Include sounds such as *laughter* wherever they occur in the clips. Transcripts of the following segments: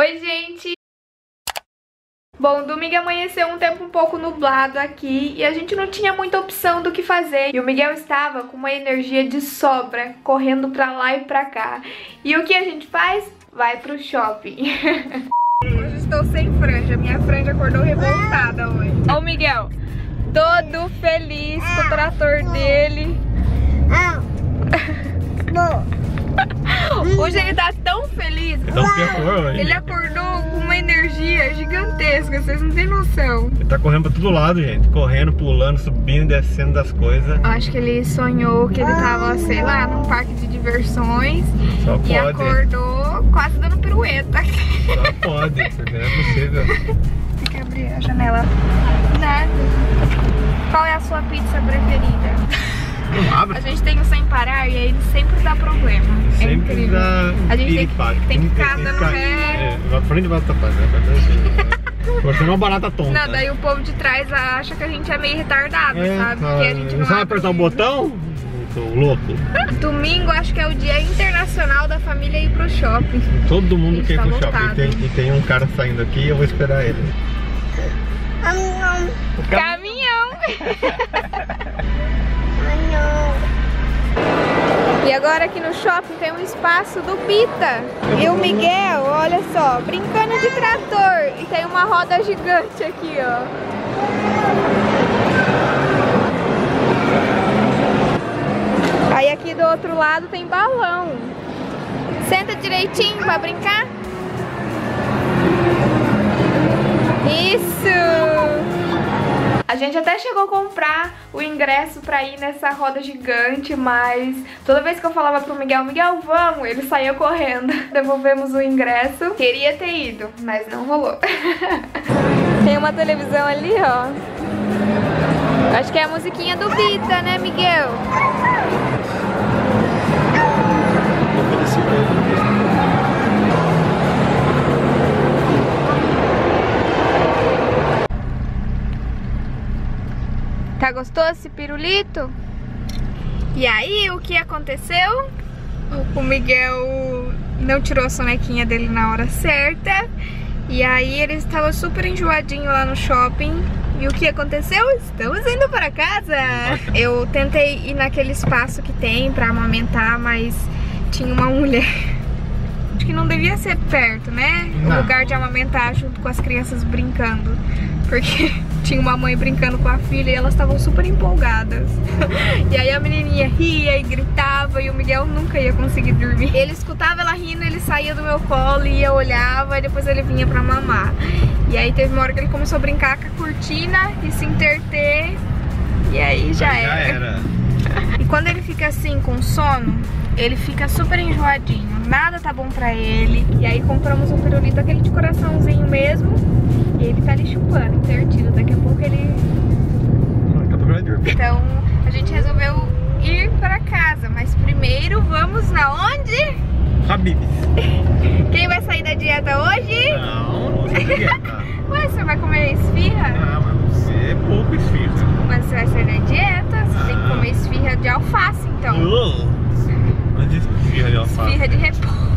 Oi, gente! Bom, domingo amanheceu um tempo um pouco nublado aqui e a gente não tinha muita opção do que fazer. E o Miguel estava com uma energia de sobra, correndo pra lá e pra cá. E o que a gente faz? Vai pro shopping. *laughs* Hoje estou sem franja, minha franja acordou revoltada hoje. Ó o Miguel, todo feliz com o trator dele. Hoje ele tá tão feliz. O que acordou hoje? Ele acordou com uma energia gigantesca, vocês não têm noção. Ele tá correndo pra todo lado, gente. Correndo, pulando, subindo, descendo das coisas. Acho que ele sonhou que ele tava, sei lá, num parque de diversões. Só E pode. acordou quase dando pirueta. Só pode, não é possível. Tem que abrir a janela. Nada. Qual é a sua pizza preferida? Não abre. A gente tem o sem parar e aí ele sempre dá problema. é Sempre incrível. dá A gente tem que, tem que ficar dando ré. É, pra frente vai trás. né? Frente. *laughs* Você é uma barata tonta. Não, daí o povo de trás acha que a gente é meio retardado, É, sabe? Porque a gente não, sabe apertar o botão? Tô louco. Domingo acho que é o dia internacional da família ir pro shopping. Todo mundo quer ir tá pro shopping. lotado. E tem, e tem um cara saindo aqui eu vou esperar ele. Caminhão! *laughs* E agora aqui no shopping tem um espaço do Bita. E o Miguel, olha só, brincando de trator. E tem uma roda gigante aqui, ó. Aí aqui do outro lado tem balão. Senta direitinho pra brincar. Isso! A gente até chegou a comprar o ingresso pra ir nessa roda gigante, mas toda vez que eu falava pro Miguel, Miguel, vamos, ele saía correndo. *laughs* Devolvemos o ingresso. Queria ter ido, mas não rolou. *laughs* Tem uma televisão ali, ó. Acho que é a musiquinha do Bita, né, Miguel? Gostoso esse pirulito? E aí, o que aconteceu? O Miguel não tirou a sonequinha dele na hora certa. E aí ele estava super enjoadinho lá no shopping. E o que aconteceu? Estamos indo para casa. Eu tentei ir naquele espaço que tem pra amamentar, mas tinha uma mulher. Acho que não devia ser perto, né? O Não. lugar de amamentar junto com as crianças brincando. Porque *laughs* tinha uma mãe brincando com a filha e elas estavam super empolgadas. *laughs* E aí a menininha ria e gritava e o Miguel nunca ia conseguir dormir. Ele escutava ela rindo, ele saía do meu colo e eu olhava e depois ele vinha pra mamar. E aí teve uma hora que ele começou a brincar com a cortina e se interter. E aí já, Já era. *laughs* e quando ele fica assim com sono, ele fica super enjoadinho. Nada tá bom pra ele. E aí compramos um pirulito, aquele de coraçãozinho mesmo. E ele tá ali chupando, intertido. Daqui a pouco ele. Dormir. Então a gente resolveu ir pra casa. Mas primeiro vamos na onde? Habibs. Quem vai sair da dieta hoje? Não, não sei dieta. *laughs* Ué, você vai comer esfirra? Ah, mas você é pouco esfirra. Mas você vai sair da dieta, você tem que comer esfirra de alface, então. Uh, Mas esfirra de alface. Esfirra de repolho.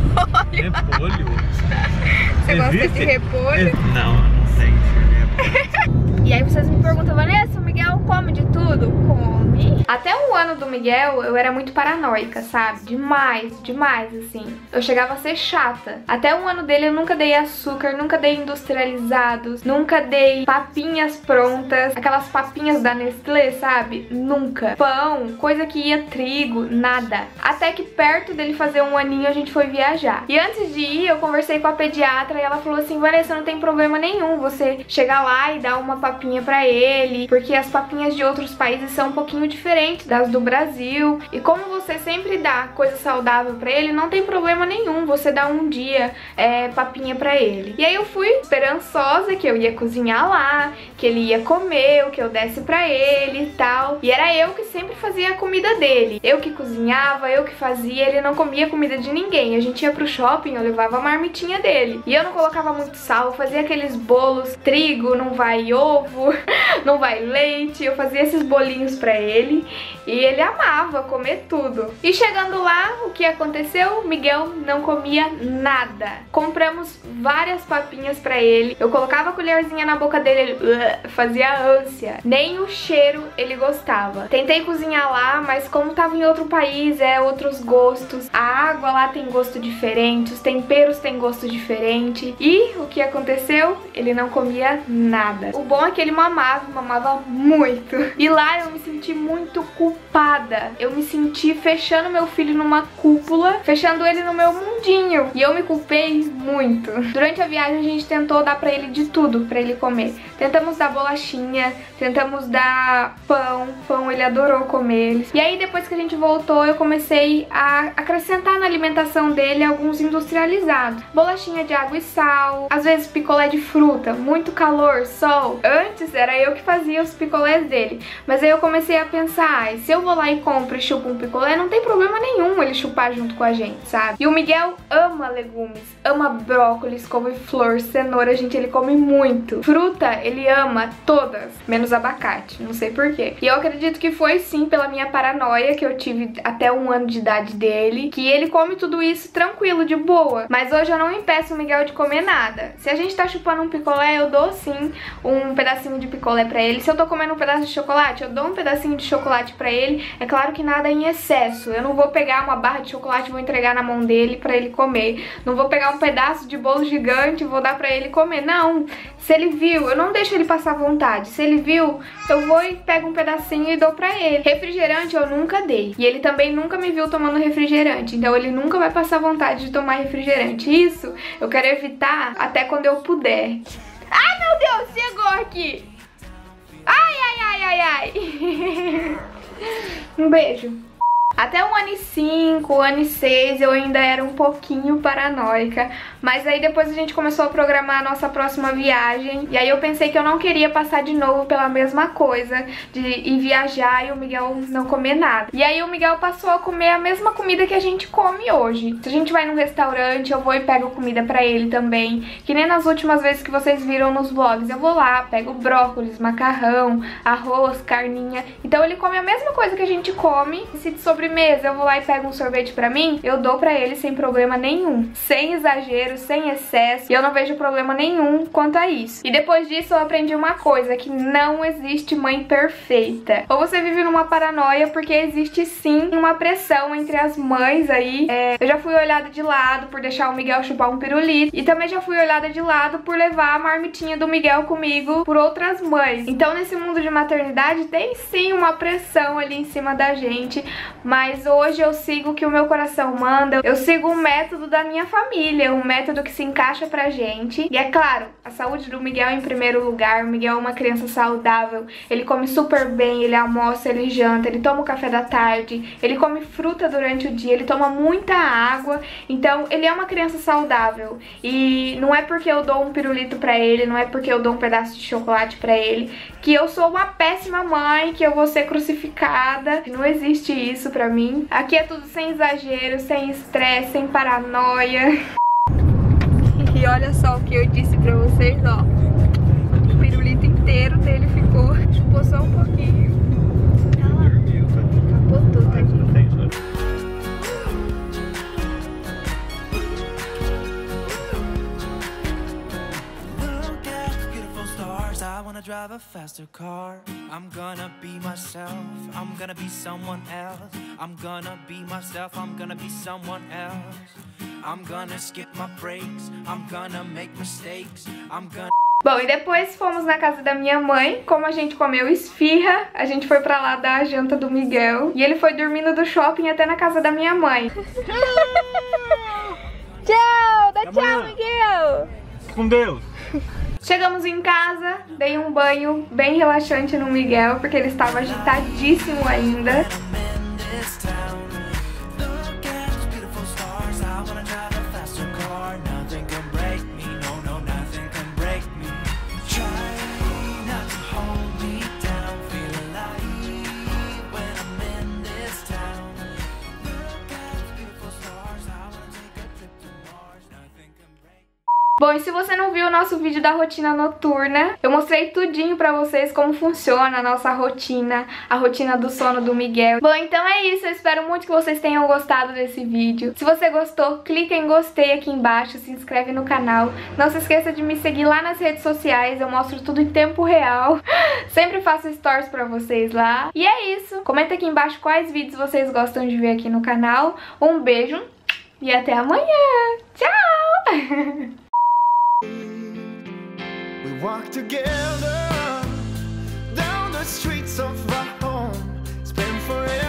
Repolho. *laughs* Você gosta de repolho? Não, repolho. *laughs* E aí vocês me perguntam, Vanessa, o Miguel come de tudo? Come. Até um ano do Miguel, eu era muito paranoica, sabe? Demais, demais, assim. Eu chegava a ser chata. Até um ano dele eu nunca dei açúcar, nunca dei industrializados, nunca dei papinhas prontas, aquelas papinhas da Nestlé, sabe? Nunca. Pão, coisa que ia trigo, nada. Até que perto dele fazer um aninho a gente foi viajar. E antes de ir, eu conversei com a pediatra e ela falou assim: Vanessa, não tem problema nenhum você chegar lá e dar uma papinha pra ele, porque as papinhas de outros países são um pouquinho diferentes das do Brasil. E como você sempre dá coisa saudável pra ele, não tem problema nenhum você dar um dia é, papinha pra ele. E aí eu fui esperançosa que eu ia cozinhar lá, que ele ia comer, o que eu desse pra ele e tal. E era eu que sempre fazia a comida dele. Eu que cozinhava, eu que fazia, ele não comia comida de ninguém. A gente ia pro shopping, eu levava a marmitinha dele. E eu não colocava muito sal, eu fazia aqueles bolos, trigo, não vai ovo, *laughs* não vai leite. Eu fazia esses bolinhos pra ele. e ele amava comer tudo. E chegando lá, o que aconteceu? Miguel não comia nada. Compramos várias papinhas pra ele. Eu colocava a colherzinha na boca dele, ele fazia ânsia. Nem o cheiro ele gostava. Tentei cozinhar lá, mas como tava em outro país, é outros gostos. A água lá tem gosto diferente, os temperos têm gosto diferente. E o que aconteceu? Ele não comia nada. O bom é que ele mamava, mamava muito. E lá eu me senti muito culpada. Eu me senti fechando meu filho numa cúpula, fechando ele no meu mundinho. E eu me culpei muito. Durante a viagem a gente tentou dar pra ele de tudo pra ele comer. Tentamos dar bolachinha, tentamos dar pão, pão ele adorou comer. E aí depois que a gente voltou eu comecei a acrescentar na alimentação dele alguns industrializados. Bolachinha de água e sal, às vezes picolé de fruta, muito calor, sol. Antes era eu que fazia os picolés dele, mas aí eu comecei a pensar, ah, se eu vou lá e compro e chupo um picolé, não tem problema nenhum ele chupar junto com a gente, sabe? E o Miguel ama legumes, ama brócolis, couve-flor, cenoura, gente, ele come muito. Fruta, ele ama todas, menos abacate, não sei porquê. E eu acredito que foi sim pela minha paranoia que eu tive até um ano de idade dele, que ele come tudo isso tranquilo, de boa. Mas hoje eu não impeço o Miguel de comer nada. Se a gente tá chupando um picolé, eu dou sim um pedacinho de picolé pra ele. Se eu tô comendo um pedaço de chocolate, eu dou um pedacinho de chocolate pra ele. É claro que nada em excesso. Eu não vou pegar uma barra de chocolate e vou entregar na mão dele pra ele comer. Não vou pegar um pedaço de bolo gigante e vou dar pra ele comer. Não. Se ele viu, eu não deixo ele passar vontade. Se ele viu, eu vou e pego um pedacinho e dou pra ele. Refrigerante eu nunca dei. E ele também nunca me viu tomando refrigerante. Então ele nunca vai passar vontade de tomar refrigerante. Isso eu quero evitar até quando eu puder. Ai, meu Deus, chegou aqui. Ai, ai, ai, ai, ai. *laughs* um beijo. Até o ano e 5, ano e 6 eu ainda era um pouquinho paranoica, mas aí depois a gente começou a programar a nossa próxima viagem e aí eu pensei que eu não queria passar de novo pela mesma coisa de ir viajar e o Miguel não comer nada. E aí o Miguel passou a comer a mesma comida que a gente come hoje. Se a gente vai num restaurante, eu vou e pego comida pra ele também, que nem nas últimas vezes que vocês viram nos vlogs. Eu vou lá, pego brócolis, macarrão, arroz, carninha. Então ele come a mesma coisa que a gente come. Se de sobremesa eu vou lá e pego um sorvete pra mim, eu dou pra ele sem problema nenhum. Sem exagero, sem excesso. E eu não vejo problema nenhum quanto a isso. E depois disso eu aprendi uma coisa, que não existe mãe perfeita. Ou você vive numa paranoia, porque existe sim uma pressão entre as mães aí. É, eu já fui olhada de lado por deixar o Miguel chupar um pirulito. E também já fui olhada de lado por levar a marmitinha do Miguel comigo por outras mães. Então nesse mundo de maternidade tem sim uma pressão ali em cima da gente. Mas hoje eu sigo o que o meu coração manda. Eu sigo o método da minha família, um método que se encaixa pra gente. E é claro, a saúde do Miguel em primeiro lugar. O Miguel é uma criança saudável, ele come super bem, ele almoça, ele janta, ele toma o café da tarde, ele come fruta durante o dia, ele toma muita água. Então, ele é uma criança saudável. E não é porque eu dou um pirulito pra ele, não é porque eu dou um pedaço de chocolate pra ele, que eu sou uma péssima mãe, que eu vou ser crucificada. Não existe isso pra mim. Aqui é tudo sem exagero, sem estresse, sem paranoia. *laughs* E olha só o que eu disse pra vocês, ó. O pirulito inteiro dele ficou, chupou só um pouquinho. Capotou. I wanna drive a faster car. I'm gonna be myself. I'm gonna be someone else. I'm gonna be myself. I'm gonna be someone else. I'm gonna skip my breaks. I'm gonna make mistakes. I'm gonna. Bom, e depois fomos na casa da minha mãe. Como a gente comeu esfirra, a gente foi pra lá dar a janta do Miguel. E ele foi dormindo do shopping até na casa da minha mãe. *laughs* tchau! Dá tchau. Miguel! Com Deus. Chegamos em casa, dei um banho bem relaxante no Miguel, porque ele estava agitadíssimo ainda. Bom, e se você não viu o nosso vídeo da rotina noturna, eu mostrei tudinho pra vocês como funciona a nossa rotina, a rotina do sono do Miguel. Bom, então é isso, eu espero muito que vocês tenham gostado desse vídeo. Se você gostou, clica em gostei aqui embaixo, se inscreve no canal. Não se esqueça de me seguir lá nas redes sociais, eu mostro tudo em tempo real. *laughs* Sempre faço stories pra vocês lá. E é isso, comenta aqui embaixo quais vídeos vocês gostam de ver aqui no canal. Um beijo e até amanhã. Tchau! *laughs* We walk together down the streets of our home. Been forever,